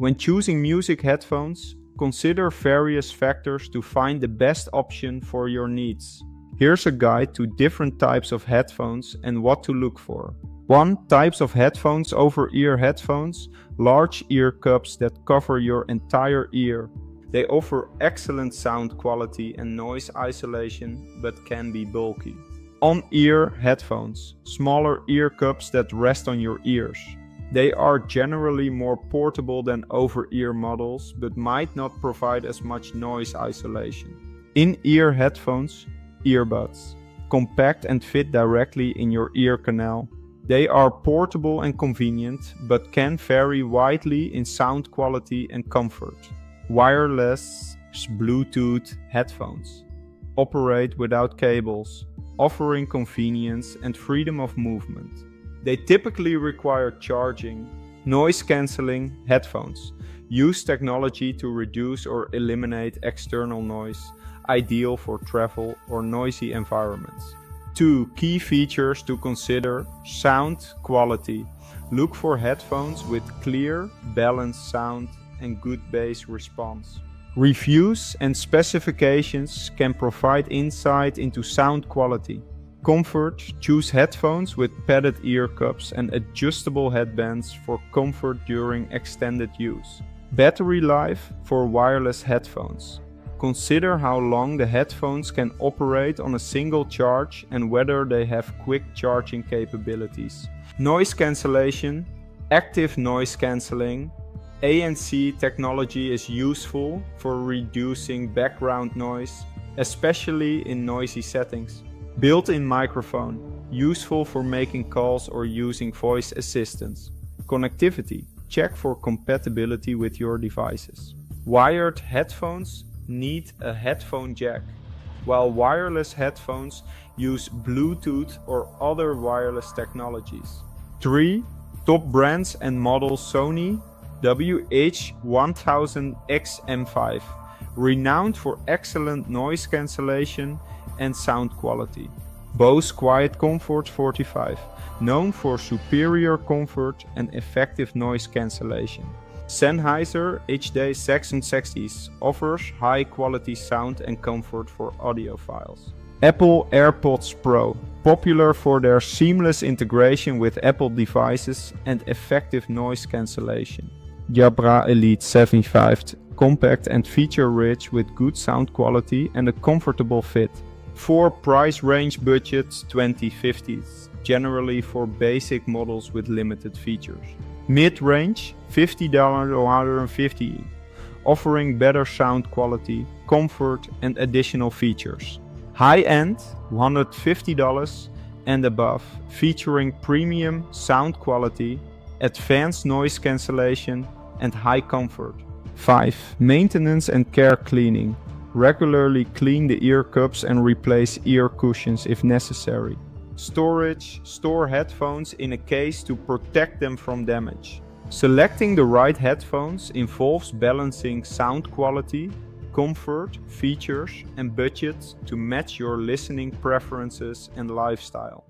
When choosing music headphones, consider various factors to find the best option for your needs. Here's a guide to different types of headphones and what to look for. 1. Types of headphones over ear headphones, large ear cups that cover your entire ear. They offer excellent sound quality and noise isolation, but can be bulky. On ear headphones, smaller ear cups that rest on your ears. They are generally more portable than over ear models, but might not provide as much noise isolation. In ear headphones, earbuds. Compact and fit directly in your ear canal. They are portable and convenient, but can vary widely in sound quality and comfort. Wireless Bluetooth headphones operate without cables, offering convenience and freedom of movement. They typically require charging. Noise cancelling headphones use technology to reduce or eliminate external noise, ideal for travel or noisy environments. 2. Key features to consider sound quality. Look for headphones with clear, balanced sound and good bass response. Reviews and specifications can provide insight into sound quality. Comfort Choose headphones with padded ear cups and adjustable headbands for comfort during extended use. Battery life for wireless headphones. Consider how long the headphones can operate on a single charge and whether they have quick charging capabilities. Noise cancellation, active noise cancelling. ANC technology is useful for reducing background noise, especially in noisy settings. Built-in microphone, useful for making calls or using voice assistants. Connectivity, check for compatibility with your devices. Wired headphones need a headphone jack, while wireless headphones use Bluetooth or other wireless technologies. 3. Top brands and models Sony WH-1000XM5, renowned for excellent noise cancellation and sound quality. Bose Quiet Comfort 45, known for superior comfort and effective noise cancellation. Sennheiser HD 66 offers high quality sound and comfort for audiophiles. Apple AirPods Pro, popular for their seamless integration with Apple devices and effective noise cancellation. Jabra Elite 75, compact and feature rich with good sound quality and a comfortable fit. For price range budgets 2050s, generally for basic models with limited features. Mid-range $50 or 150 offering better sound quality, comfort and additional features. High-end $150 and above featuring premium sound quality, advanced noise cancellation and high comfort. 5. Maintenance and care cleaning Regularly clean the ear cups and replace ear cushions if necessary. Storage Store headphones in a case to protect them from damage. Selecting the right headphones involves balancing sound quality, comfort, features, and budget to match your listening preferences and lifestyle.